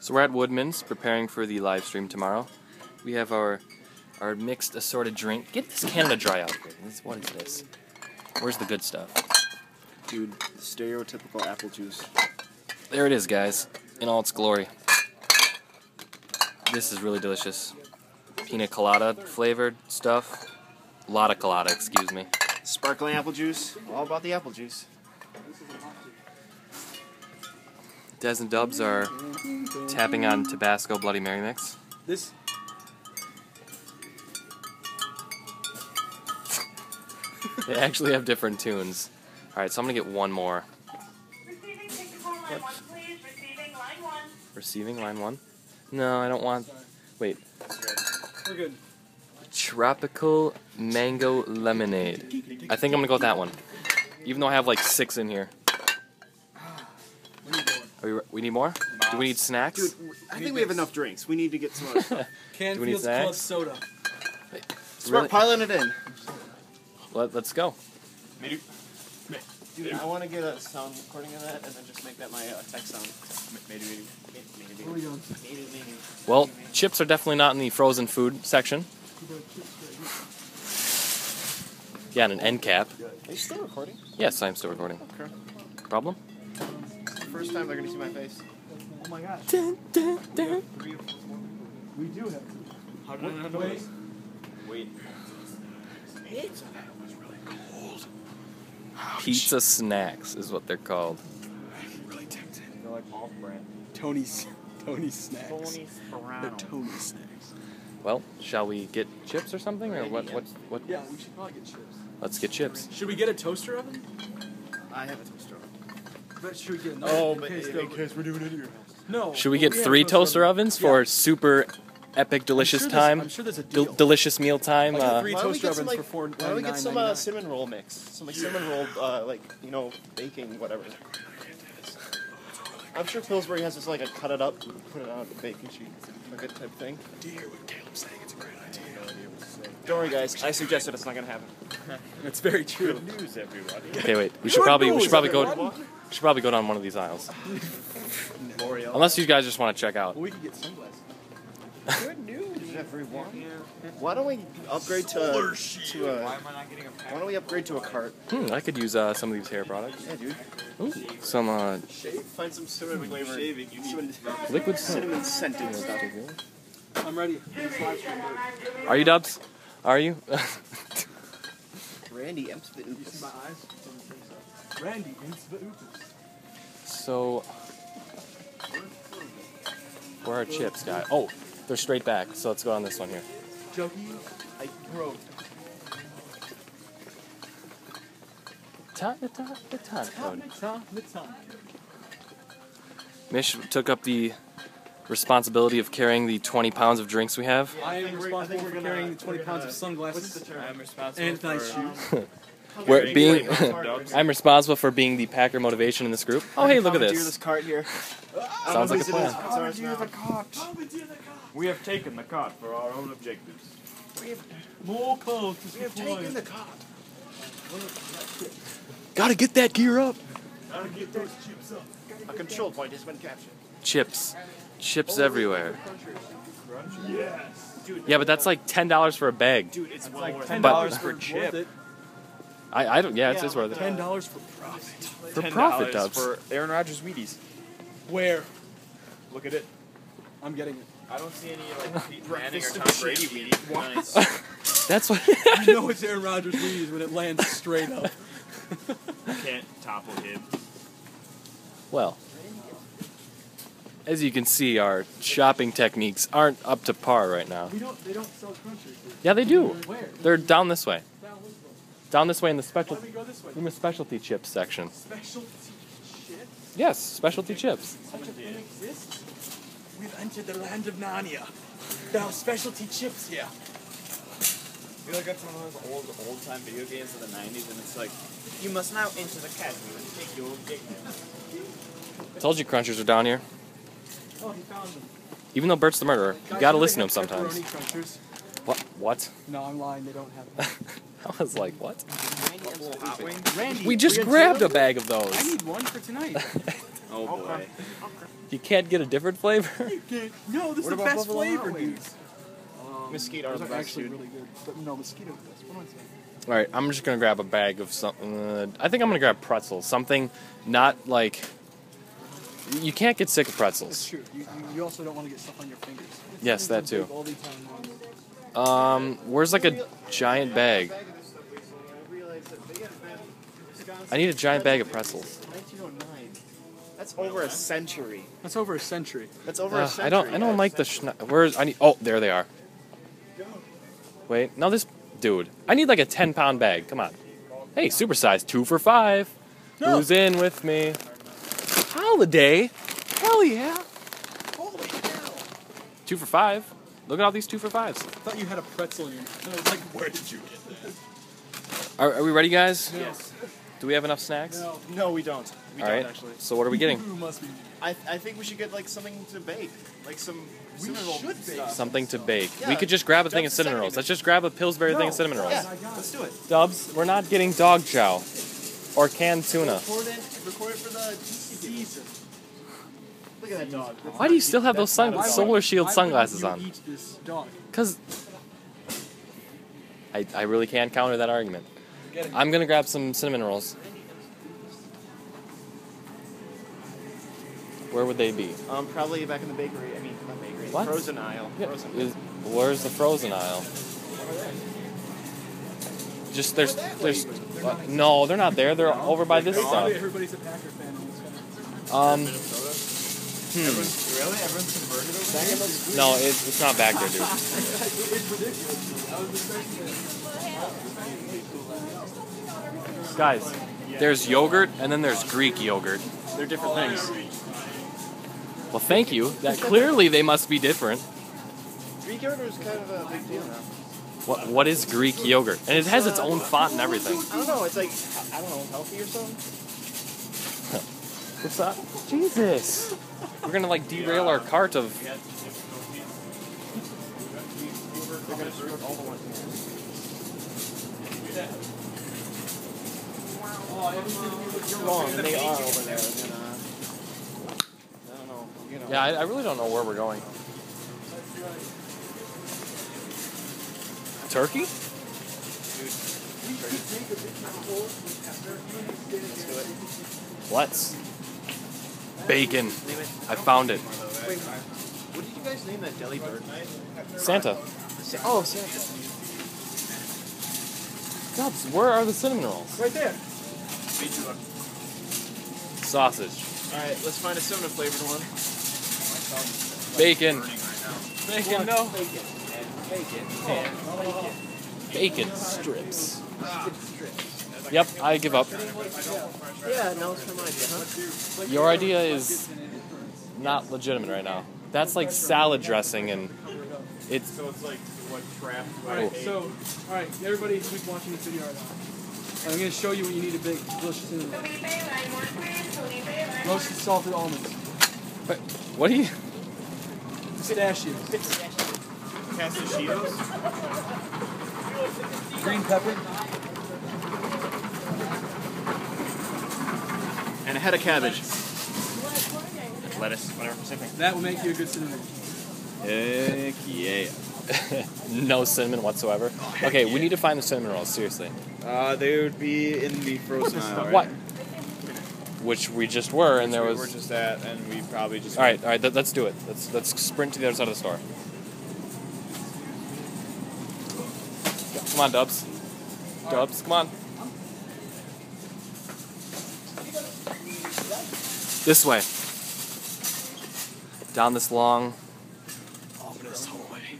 So we're at Woodman's preparing for the live stream tomorrow. We have our our mixed assorted drink. Get this Canada Dry out here. This- What is this? Where's the good stuff? Dude, stereotypical apple juice. There it is, guys, in all its glory. This is really delicious. Pina colada flavored stuff. Lotta colada, excuse me. Sparkling apple juice. All about the apple juice. Des and Dubs are tapping on Tabasco Bloody Mary mix. This They actually have different tunes. All right, so I'm gonna get one more. Receiving line one, please. Receiving line one. Receiving line one. No, I don't want. Wait, we're good. tropical mango lemonade. I think I'm gonna go with that one. Even though I have like six in here. We need more. Are we, we need more? Do we need snacks? Dude, I think we have enough drinks. We need to get some other stuff. Do we need Canfield's Club snacks? soda. Start Really? piling it in. Let, let's go. Dude, I want to get a sound recording of that and then just make that my uh, text sound. Well, chips are definitely not in the frozen food section. Yeah, and an end cap. Are you still recording? Yes, I'm still recording. Okay. Problem? It's the first time they're gonna see my face. Oh my gosh. Dun, dun, dun. We do have. How did I not know Wait. this? Wait. Pizza snacks is what they're called. They're like off-brand. Tony's Tony's snacks. Tony They're Sperano. Tony snacks. Well, shall we get chips or something, or what? What? What? Yeah, we should probably get chips. Let's get chips. Should we get a toaster oven? I have a toaster oven. But should we get another? Oh, in but case in case we're doing it at your house. no. Should we get have three toaster oven. ovens Yeah. for super epic delicious I'm sure time? I'm sure there's a Del- deal. delicious meal time. Like Uh, three Why don't we toaster get some like? for four Why don't we get some uh, cinnamon roll mix? Some like cinnamon roll, uh, like you know, baking whatever. I'm sure Pillsbury has this like a cut it up, put it on a baking sheet, like that type thing. Dear, what Caleb's saying, it's a great idea. Don't worry, guys. I suggested it's not gonna happen. It's very true. Good news, everybody. okay, wait. We should Good probably we news, should probably go everyone. we should probably go down one of these aisles. Oreo. Unless you guys just want to check out. Well, we could get sunglasses. Good news, everyone. Why don't we upgrade to to a? Why don't we upgrade to a cart? Hmm, I could use uh, some of these hair products. Yeah, dude. Ooh, some uh, Shave. Find some cinnamon flavored, cinnamon, liquid soap. cinnamon scented stuff. I'm ready. Let's live stream it. Are you Dubs? Are you? Randy empty the You see my eyes? Randy, into the oopers. so, where are chips, guy? Oh, they're straight back. So let's go on this one here. Juggy, I broke. Mish took up the responsibility of carrying the 20 pounds of drinks we have. I am think we're- I responsible for we're carrying the 20 pounds gonna- of sunglasses What's the term? I'm responsible and nice for, shoes. Where being, I'm responsible for being the Packer motivation in this group. Oh, hey, look at Commandeer this this. cart here. Sounds like a plan. It's ours. We have taken the cart for our own objectives. We have more coke is We have taken the cart. Gotta get that gear up. A control point has been captured. Chips. Chips everywhere. Yes. Yeah, but that's like $10 for a bag. Dude, it's well like ten dollars per for chip. I, I don't, yeah, it's, it's worth it. Ten dollars for profit. For $10 profit, Dubs. for Aaron Rodgers Wheaties. Where? Look at it. I'm getting it. I don't see any like Pete Manning or Tom Brady. Wheaties. Nice. That's what. I know it's Aaron Rodgers Wheaties when it lands straight up. Can't topple him. well, as you can see, our shopping techniques aren't up to par right now. We don't. They don't sell crunchers. Yeah, they do. Where? They're down this way. Down this way. Down this way in the Why special don't we go this way? in the specialty chips section. Specialty shit. Yes, specialty chips. Such a thing exists. We've entered the land of Narnia. There are specialty chips here. You look at some of those old old time video games of the '90s, and it's like, you must now enter the castle and take your objective. Told you crunchers are down here. Oh, he found them. Even though Bert's the murderer, you Guys, gotta listen to him sometimes. What? What? No, I'm lying. They don't have them. I was like, what? Buffalo hot wings. Randy, We just we grabbed a bag of those. I need one for tonight. Oh boy. You can't get a different flavor. No, this What is the best Buffalo flavor, Hot dude. Wings? Mesquite are the are best, actually dude. really good. But no, mosquito best. What am I saying? All right, I'm just gonna grab a bag of something. Uh, I think I'm gonna grab pretzels. Something not like. You can't get sick of It's pretzels. true. You, you, you also don't want to get stuff on your fingers. Yes, that too. All the time. Um, where's like a giant bag? I need a giant bag of pretzels. That's over a century. That's over a century. That's over a Uh, century. I don't. I don't like the. Schna- Where's I need? Oh, there they are. Wait, no, this dude. I need like a ten pound bag. Come on. Hey, supersize, two for five. No. Who's in with me? Holiday. Hell yeah. Holy hell! Two for five. Look at all these two for fives. I thought you had a pretzel in your mouth. I was like, where did you get this? Are, are we ready, guys? Yes. Do we have enough snacks? No. No, we don't. We All don't right. actually. So what are we getting? You must be. I, I think we should get like something to bake, like some We cinnamon roll should bake. Something to bake. we could just grab a thing of cinnamon second rolls. Let's just grab a Pillsbury thing of cinnamon rolls. Yeah, let's do it. Dubs, we're not getting dog chow or canned tuna. Record it. Record it for the season. Look at that dog. Why do you still have those sun- solar shield why sunglasses on? Eat this dog. Because I, I really can't counter that argument. I'm gonna grab some cinnamon rolls. Where would they be? Um, probably back in the bakery. I mean, not bakery. What? Frozen aisle. Frozen. Is, where's the frozen aisle? Just there's there's uh, no, they're not there. They're over by this Probably stuff. everybody's a Packer fan. And it's Um, gonna- Really? Everyone's converted over there? no, it, it's not back there, dude. Guys, there's yogurt and then there's Greek yogurt. They're different things. Well, thank you. That clearly they must be different. Greek yogurt is kind of a big deal now. What what is Greek yogurt? And it has its own font and everything. I don't know. It's like I don't know, healthy or something. What's that? Jesus. We're gonna like derail our cart of. They're gonna screw up all the ones. Wrong, and they are over there. And, uh, I don't know. You know. Yeah, I, I really don't know where we're going. Turkey? Let's. Bacon. I found it. Wait, what did you guys name that deli bird? Santa. Oh, Santa. Dubs, where are the cinnamon rolls? Right there. Sausage. All right, let's find a cinnamon flavored one. Bacon. Bacon, no. Bacon. Bacon strips. Yep, I give up. Yeah, no, it's from my idea, huh? Your idea is not legitimate right now. That's like salad dressing and it's So it's like what trap All right, so, all right, everybody who's watching this video right now, I'm going to show you what you need to bake delicious cinnamon. Felipe, nine more please. Felipe, nine more. Roasted salted almonds, what do you pistachios, Castillos? green pepper, And a head of cabbage. Lettuce, whatever Pacific. that will make you a good cinnamon. Heck yeah. no cinnamon whatsoever? Okay, we need to find the cinnamon rolls, seriously. Uh, they would be in the frozen aisle. right? What? Which we just were, and there we was. were just at, and we probably just. All right, all right. Let, us do it. Let's let's sprint to the other side of the store. Come on, Dubs. Dubs, come on. This way. Down this long. Ominous hallway.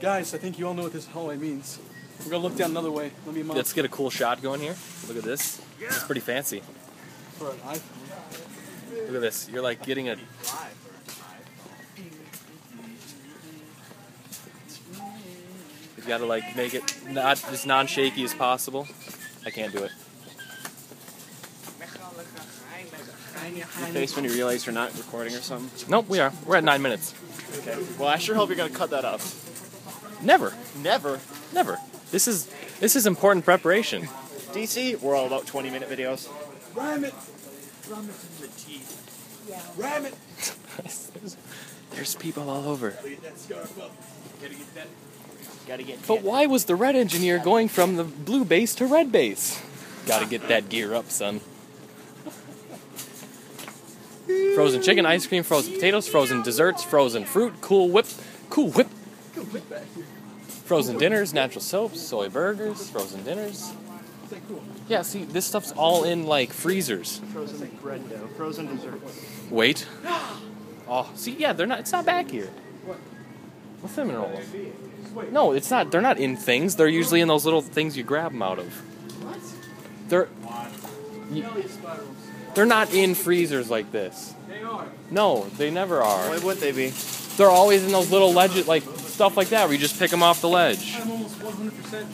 Guys, I think you all know what this hallway means. We're to look down another way. Let me Let's get a cool shot going here. Look at this. It's pretty fancy. for an iPhone. Look at this. You're like getting a. You gotta like make it not as non-shaky as possible. I can't do it. Your face when you realize you're not recording or something. Nope, we are. We're at nine minutes. Okay. Well, I sure hope you're gonna cut that up. Never, Never. never. This is this is important preparation. DC, we're all about 20 minute videos. Rhyme it. Ram it! there's, there's people all over. Get that scarf up. Gotta get that. Gotta get. But why was the red engineer going from the blue base to red base? Gotta get that gear up, son. Frozen chicken, ice cream, frozen potatoes, frozen desserts, frozen fruit, cool whip, cool whip, Go whip back here. frozen dinners, natural soaps, soy burgers, frozen dinners. Is that cool? Yeah, see, this stuff's all in like freezers. Frozen bread dough, frozen desserts. Wait. Oh, see, yeah, they're not. It's not back here. What? What's rolls? Wait. No, it's not. They're not in things. They're usually in those little things you grab them out of. What? They're. They're not in freezers like this. They are. No, they never are. Why would they be? They're always in those little ledges, like stuff like that, where you just pick them off the ledge. I'm almost 100%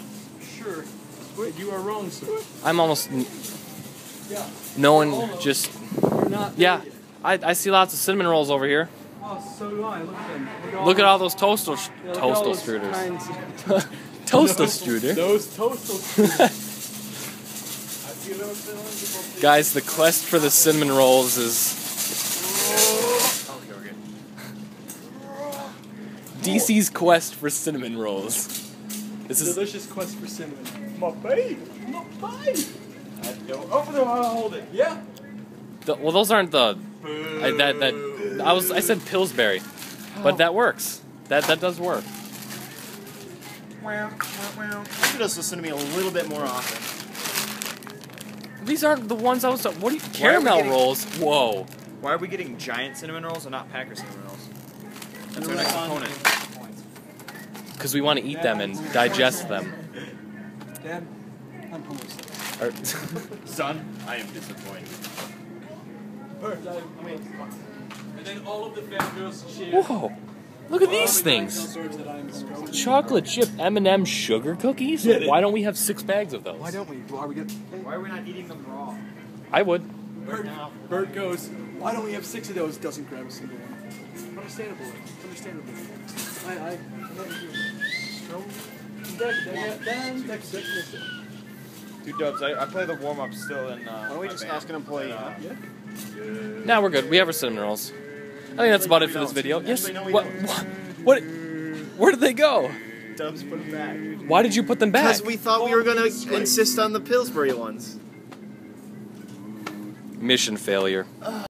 sure. Wait, you are wrong, sir. I'm almost Yeah. no one just You're not. yeah. I, I see lots of cinnamon rolls over here. Oh, so do I. Look at them. Look at those- all those toastal sh- yeah, look at all toastal those struders. kinds- Toastal struder. Those toastal struders. I see those things. Guys, the quest for the cinnamon rolls is Okay, we're good. DC's quest for cinnamon rolls. This is Delicious quest for cinnamon. My babe. My babe. I don't. No, I'll hold it. Yeah. the, well, those aren't the I, that that I was I said Pillsbury, but that works. That that does work. You should just listen to me a little bit more often. These aren't the ones I was. What are you? Why are Caramel getting- rolls. Whoa. Why are we getting giant cinnamon rolls and not Packer cinnamon rolls? That's our next opponent. Because we want to eat them and digest them. Dad, I'm homeless. Or- Son, I am disappointed. Bert, I, I mean, and then all of the fangirls cheer. Whoa. Look at these things. Chocolate chip M&M sugar cookies. Why don't we have six bags of those? Why don't we? Why are we getting? Why are we not eating them raw? I would. Bert, Bert goes. Why don't we have six of those? Doesn't grab a single one. Understandable. Understandable. I, I. Two dubs. I, I play the warm up still in. Uh, Why don't we just band. ask an employee? Uh, Yeah. Now we're good. We have our cinnamon rolls. I think that's about it for this video. Yes. Actually, no, we What? What? what where did they go? Dubs put it back. Why did you put them back? Because we thought we were gonna insist on the Pillsbury ones. Mission failure.